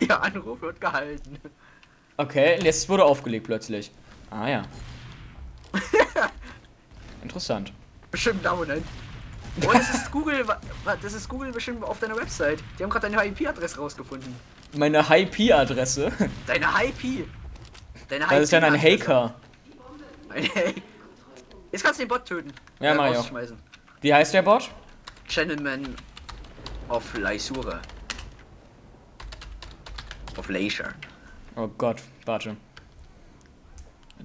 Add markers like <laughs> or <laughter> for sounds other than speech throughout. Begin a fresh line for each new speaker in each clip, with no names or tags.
<laughs> ja, Anruf wird gehalten.
Okay, jetzt wurde aufgelegt plötzlich. Ah ja. <laughs> Interessant.
Bestimmt Downend. Und das ist Google, das ist Google bestimmt auf deiner Website. Die haben gerade deine IP-Adresse rausgefunden.
Meine IP-Adresse. <laughs>
Deine IP. Deine
Das ist dann ein. Haker.
Ein Hack. Jetzt kannst du den Bot töten.
Ja,
Äh,
mach ich auch. Wie heißt der Bot?
Gentleman of Lysura. Of Leisure.
Oh Gott, warte.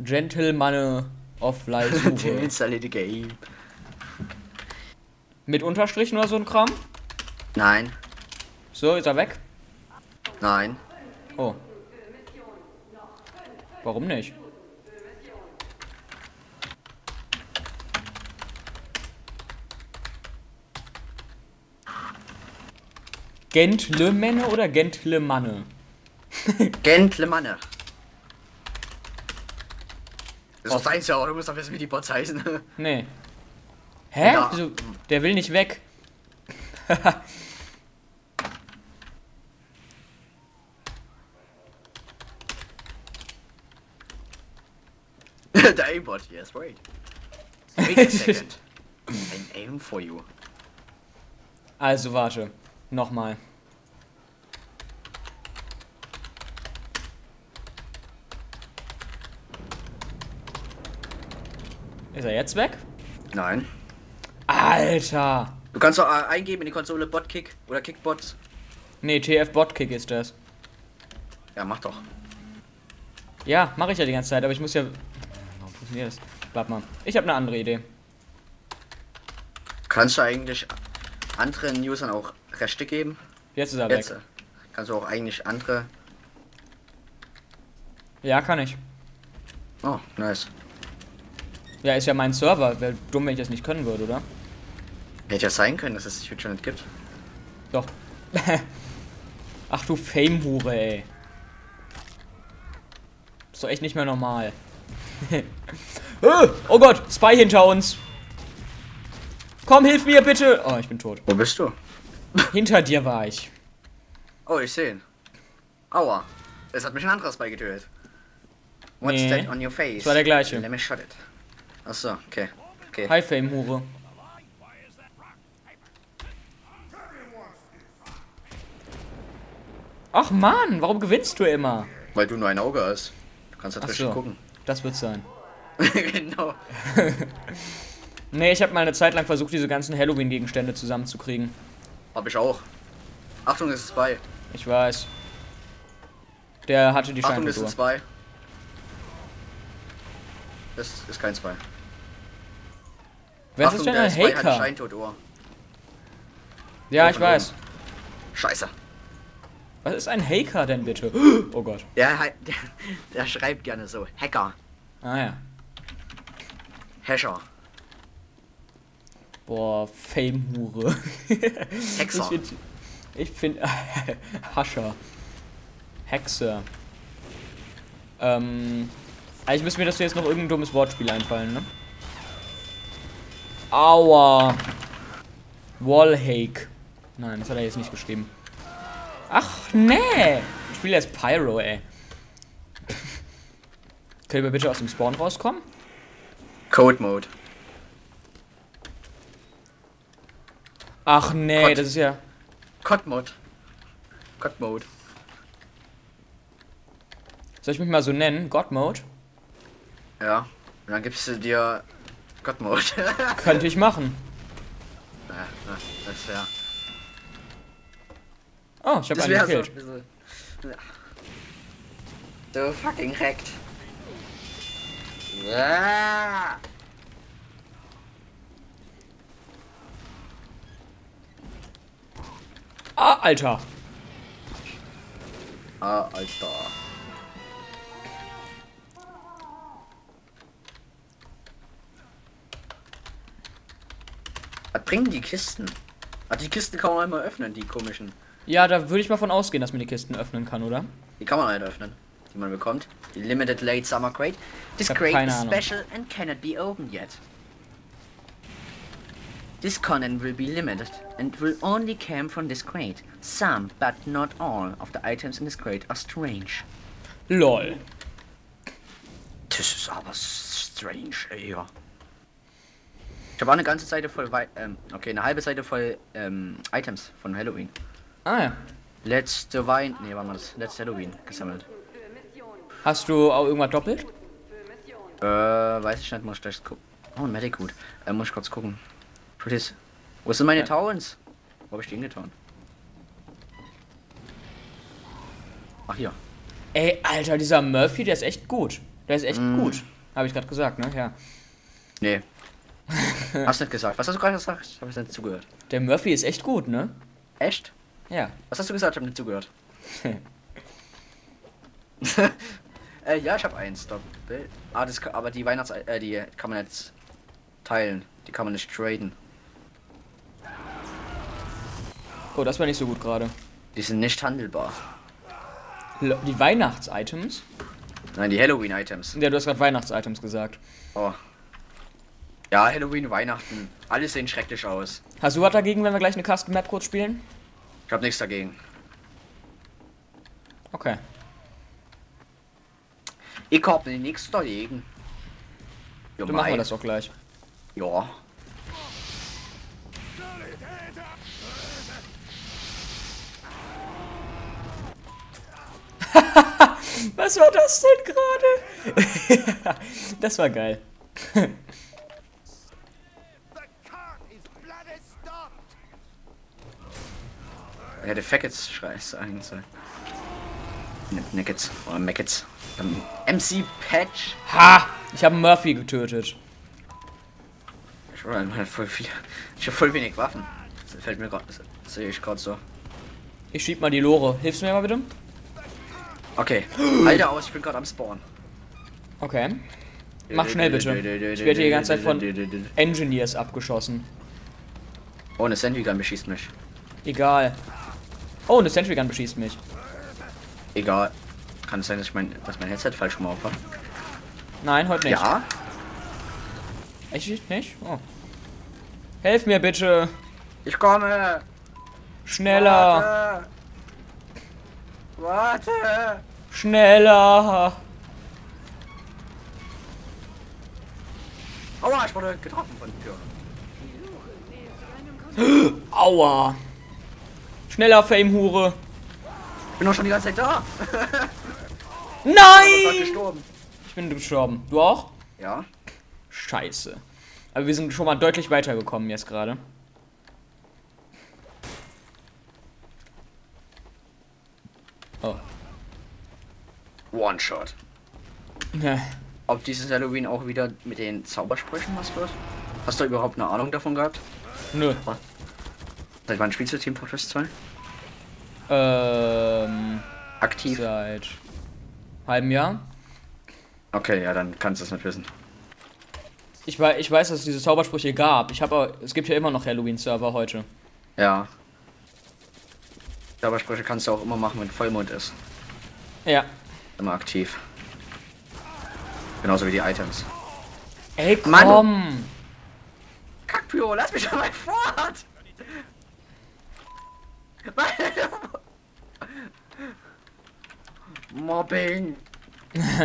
Gentleman of Leisure. <laughs>
Installe the game.
Mit Unterstrichen oder so ein Kram?
Nein,
So, ist er weg?
nein.
Oh. Warum nicht? Gentlemänne oder Gentlemanne?
Gentlemanne. Das ist deins ja, aber du musst doch wissen, wie die Bots heißen. <laughs>
Nee. Hä?
Ja.
Wieso? Der will nicht weg. <laughs>
Der Aimbot, yes, wait. Wait a <laughs> second. Ein aim for you.
Also warte. Nochmal. Ist er jetzt weg?
Nein.
Alter!
Du kannst doch äh, eingeben in die Konsole Botkick oder Kickbots.
Nee, TF Botkick ist das.
Ja, mach doch.
Ja, mache ich ja die ganze Zeit, aber ich muss ja. Warum funktioniert das? Warte mal. Ich habe eine andere Idee.
Kannst du eigentlich anderen Usern auch Rechte geben?
Jetzt ist er
Jetzt.
weg.
äh, Kannst du auch eigentlich andere.
Ja, kann ich.
Oh, nice.
Ja, ist ja mein Server. Wäre dumm, wenn ich das nicht können würde, oder?
Hätte ja sein können, dass es die Future nicht gibt.
Doch. <laughs> Ach du Fame-Hure, ey. Ist doch echt nicht mehr normal. <laughs> Äh, oh Gott, Spy hinter uns. Komm, hilf mir bitte. Oh, ich bin tot.
Wo bist du?
Hinter dir war ich.
Oh, ich sehe ihn. Aua. Es hat mich ein anderes beigetötet. What's
Nee,
that on your face?
das war der gleiche.
Let me shot it. Achso, okay. Okay.
Hi, Fame-Hure. Ach Mann, warum gewinnst du immer?
Weil du nur ein Auge hast. Du kannst dazwischen
so.
gucken.
Das wird sein. <laughs>
genau. <laughs>
Nee, ich habe mal eine Zeit lang versucht, diese ganzen Halloween-Gegenstände zusammenzukriegen.
Hab ich auch. Achtung, es ist bei.
Ich weiß. Der hatte die
Achtung, es sind
Scheinfigur.
zwei. Das ist kein Spy.
Wer
Achtung,
ist denn
der
ein
Spy ein
Hacker?
Scheintotohr.
Ja, ich weiß.
Scheiße.
Was ist ein Hacker denn bitte? <gasps> Oh Gott.
Der, der, der schreibt gerne so. Hacker.
Ah ja.
Hasher.
Boah, Fame-Hure.
Hexer. <laughs>
Ich finde. Find, <laughs> Hascher. Hexer. Ähm. Eigentlich müsste mir das jetzt noch irgendein dummes Wortspiel einfallen, ne? Aua. Wallhake. Nein, das hat er jetzt nicht geschrieben. Ach, nee. Ich spiele jetzt Pyro, ey. Könnt ihr bitte aus dem Spawn rauskommen?
Code Mode.
Ach nee,
Gott.
das ist ja.
Cod Mode. Cod Mode.
Soll ich mich mal so nennen? God Mode?
Ja. Und dann gibst du dir God Mode. ja,
Könnte ich machen.
ja, das wäre.
Oh, ich habe
Das
einen
so.
gekillt.
bisschen- Ja. Du fucking wrecked. Ja.
Ah, Alter.
Ah, Alter. Was bringen die Kisten? Ah, die Kisten kann man einmal öffnen, die komischen.
Ja, da würde ich mal von ausgehen, dass man die Kisten öffnen kann, oder?
Die kann man halt öffnen, die man bekommt. Die Limited Late Summer Crate. This crate is special and cannot be opened yet. This content will be limited and will only come from this crate. Some, but not all, of the items in this crate are strange.
Lol.
Das ist aber strange, ey. ja. Ich habe auch eine ganze Seite voll, ähm, okay, eine halbe Seite voll ähm, Items von Halloween.
Ah ja.
Letzte Wein, nee, war mal das letzte Halloween gesammelt.
Hast du auch irgendwas doppelt?
Äh, weiß ich nicht, muss ich gleich gucken. Oh, ein Medic Hut. Äh, muss ich kurz gucken. Pretties. Wo sind meine
Ja.
Towns? Wo habe ich die hingetan? Ach hier.
Ey, Alter, dieser Murphy, der ist echt gut. Der ist echt
Mm.
gut. Habe ich gerade gesagt, ne? Ja.
Nee. <laughs> Hast nicht gesagt. Was hast du gerade gesagt? Ich habe jetzt nicht zugehört.
Der Murphy ist echt gut, ne?
Echt?
Ja.
Was hast du gesagt? Ich habe nicht zugehört. <laughs> äh, ja, ich habe eins. Ah, das, aber die Weihnachts... Äh, die kann man jetzt teilen. Die kann man nicht traden.
Oh, das war nicht so gut gerade.
Die sind nicht handelbar.
Die Weihnachts-Items?
Nein, die Halloween-Items.
Ja, du hast gerade Weihnachts-Items gesagt.
Oh. Ja, Halloween, Weihnachten. Alles sehen schrecklich aus.
Hast du was dagegen, wenn wir gleich eine Custom Map kurz spielen?
Ich hab nichts dagegen.
Okay.
Ich hab nichts dagegen. Ja,
Dann machen wir das auch gleich.
Ja.
Was war das denn gerade? <laughs> das war geil. <laughs>
The cart is bloody stopped!
Er hätte Fackets schreiben sollen. Ne- Neckets. Oder Mackets. Ähm, MC Patch.
Ha! Ich habe Murphy getötet.
Ich hab halt voll viel. Ich hab voll wenig Waffen. Das fällt mir gerade. Sehe ich gerade so.
Ich schieb mal die Lore. Hilfst du mir mal bitte?
Okay. Alter aus, ich bin gerade am Spawn.
Okay. Mach schnell bitte. Ich werde hier die ganze Zeit von Engineers abgeschossen.
Oh, eine Sentry Gun beschießt mich.
Egal. Oh, eine Sentry Gun beschießt mich.
Egal. Kann es sein, dass ich mein, dass mein Headset falsch rum war?
Nein, heute nicht.
Ja?
Echt nicht? Oh. Helf mir bitte.
Ich komme!
Schneller.
Warte! Warte!
Schneller.
Aua, ich wurde getroffen von der Tür. <gasps>
Aua. Schneller, Fame-Hure.
Ich bin doch schon die ganze Zeit da. <laughs>
Nein! Ich bin gestorben. Du auch?
Ja?
Scheiße. Aber wir sind schon mal deutlich weitergekommen jetzt gerade. Oh.
One-Shot.
Ja.
Ob dieses Halloween auch wieder mit den Zaubersprüchen was wird? Hast du überhaupt eine Ahnung davon gehabt?
Nö.
Seit wann spielst du Team Fortress 2?
Ähm.
Aktiv?
Seit halbem Jahr.
Okay, ja, dann kannst du es nicht wissen.
Ich, wei ich weiß, dass es diese Zaubersprüche gab. Ich habe, es gibt ja immer noch Halloween-Server heute.
Ja. Zaubersprüche kannst du auch immer machen, wenn Vollmond ist.
Ja.
Immer aktiv. Genauso wie die Items.
Ey,
Mann.
komm!
Kackpyro, lass mich doch mal fort! Mobbing! <laughs>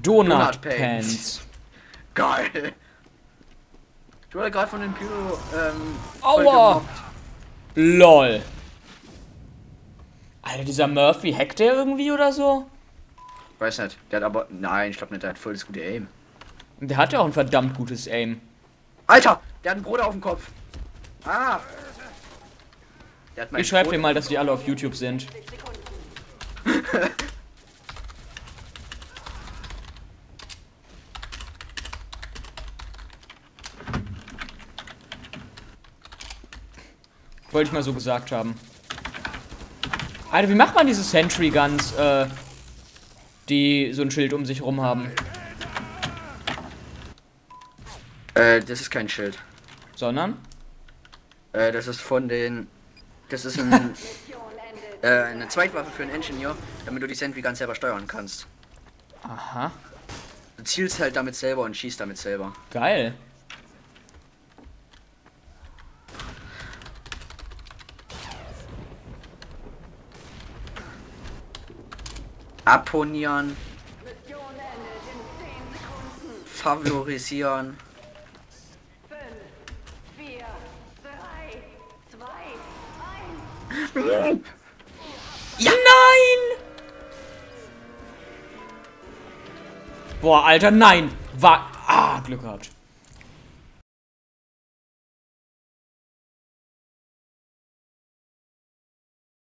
Donut,
Donut
Pants.
Geil! Ich wurde gerade von den Pyro, ähm.
Aua! LOL. Alter, dieser Murphy, hackt der irgendwie oder so?
Weiß nicht, der hat aber. Nein, ich glaube nicht, der hat voll das gute Aim.
Der hat ja auch ein verdammt gutes Aim.
Alter! Der hat einen Bruder auf dem Kopf! Ah! Der hat
Ich schreib
Brot-
dir mal, dass die alle auf YouTube sind. <laughs> Wollte ich mal so gesagt haben. Alter, wie macht man diese Sentry Guns, äh, die so ein Schild um sich rum haben?
Äh, das ist kein Schild.
Sondern?
Äh, das ist von den. Das ist ein, <laughs> äh, eine Zweitwaffe für einen Engineer, damit du die Sentry ganz selber steuern kannst.
Aha.
Du zielst halt damit selber und schießt damit selber.
Geil.
Abonnieren. Favorisieren.
vier, drei, zwei, eins.
Ja, nein! Boah, Alter, nein! War. Ah, Glück gehabt.